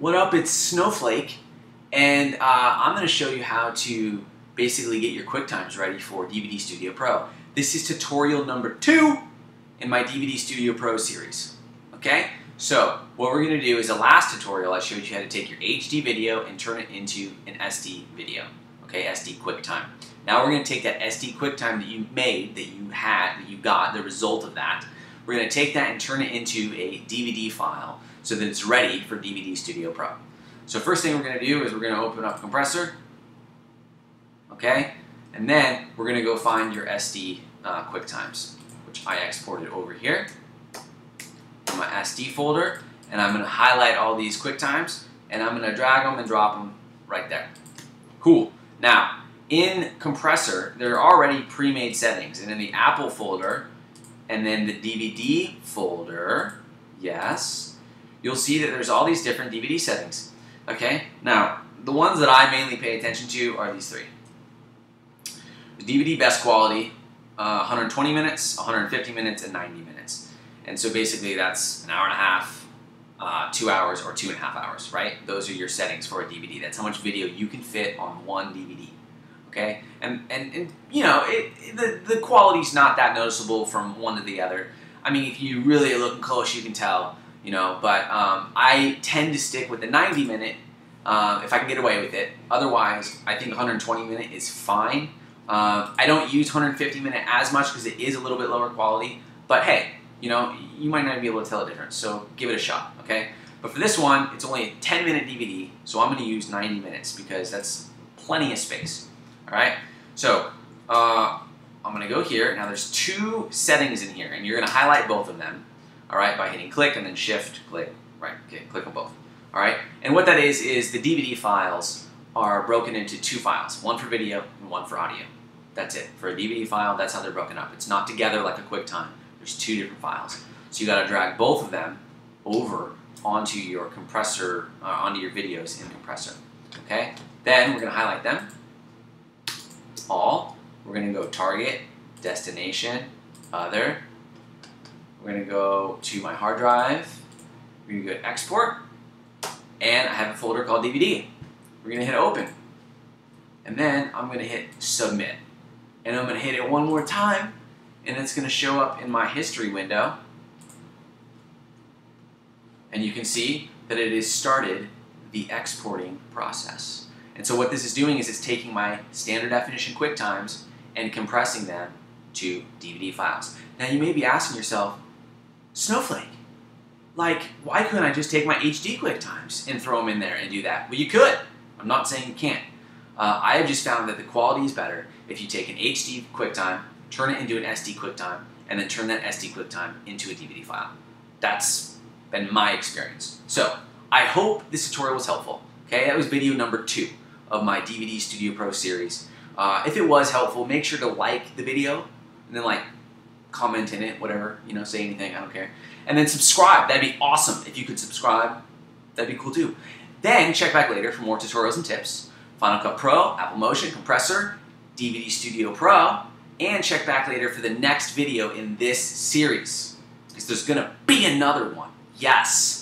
What up? It's Snowflake, and uh, I'm going to show you how to basically get your QuickTimes ready for DVD Studio Pro. This is tutorial number two in my DVD Studio Pro series. Okay? So, what we're going to do is the last tutorial I showed you how to take your HD video and turn it into an SD video. Okay, SD QuickTime. Now we're going to take that SD QuickTime that you made, that you had, that you got, the result of that, we're going to take that and turn it into a DVD file so that it's ready for DVD Studio Pro. So first thing we're going to do is we're going to open up compressor, okay, and then we're going to go find your SD uh, QuickTimes, which I exported over here in my SD folder, and I'm going to highlight all these QuickTimes, and I'm going to drag them and drop them right there. Cool. Now, in compressor, there are already pre-made settings, and in the Apple folder, and then the DVD folder, yes, you'll see that there's all these different DVD settings. Okay, now the ones that I mainly pay attention to are these three. The DVD best quality, uh, 120 minutes, 150 minutes, and 90 minutes. And so basically that's an hour and a half, uh, two hours, or two and a half hours, right? Those are your settings for a DVD. That's how much video you can fit on one DVD okay? And, and, and you know, it, it, the, the quality's not that noticeable from one to the other. I mean, if you really looking close, you can tell, you know, but um, I tend to stick with the 90 minute uh, if I can get away with it. Otherwise, I think 120 minute is fine. Uh, I don't use 150 minute as much because it is a little bit lower quality, but hey, you know, you might not be able to tell the difference, so give it a shot, okay? But for this one, it's only a 10 minute DVD, so I'm going to use 90 minutes because that's plenty of space. All right, so uh, I'm gonna go here. Now there's two settings in here, and you're gonna highlight both of them. All right, by hitting click and then shift, click, right, okay, click on both. All right, and what that is, is the DVD files are broken into two files, one for video and one for audio. That's it. For a DVD file, that's how they're broken up. It's not together like a QuickTime. There's two different files. So you gotta drag both of them over onto your compressor, uh, onto your videos in compressor. Okay? Then we're gonna highlight them. We're going to go target, destination, other. We're going to go to my hard drive. We're going to go to export. And I have a folder called DVD. We're going to hit open. And then I'm going to hit submit. And I'm going to hit it one more time. And it's going to show up in my history window. And you can see that it has started the exporting process. And so what this is doing is it's taking my standard definition QuickTimes and compressing them to DVD files. Now you may be asking yourself, Snowflake, like why couldn't I just take my HD QuickTimes and throw them in there and do that? Well, you could. I'm not saying you can't. Uh, I have just found that the quality is better if you take an HD QuickTime, turn it into an SD QuickTime, and then turn that SD QuickTime into a DVD file. That's been my experience. So I hope this tutorial was helpful. Okay, that was video number two of my DVD Studio Pro series. Uh, if it was helpful, make sure to like the video and then like comment in it, whatever, you know, say anything, I don't care. And then subscribe, that'd be awesome. If you could subscribe, that'd be cool too. Then check back later for more tutorials and tips. Final Cut Pro, Apple Motion, Compressor, DVD Studio Pro, and check back later for the next video in this series. Because there's gonna be another one. Yes.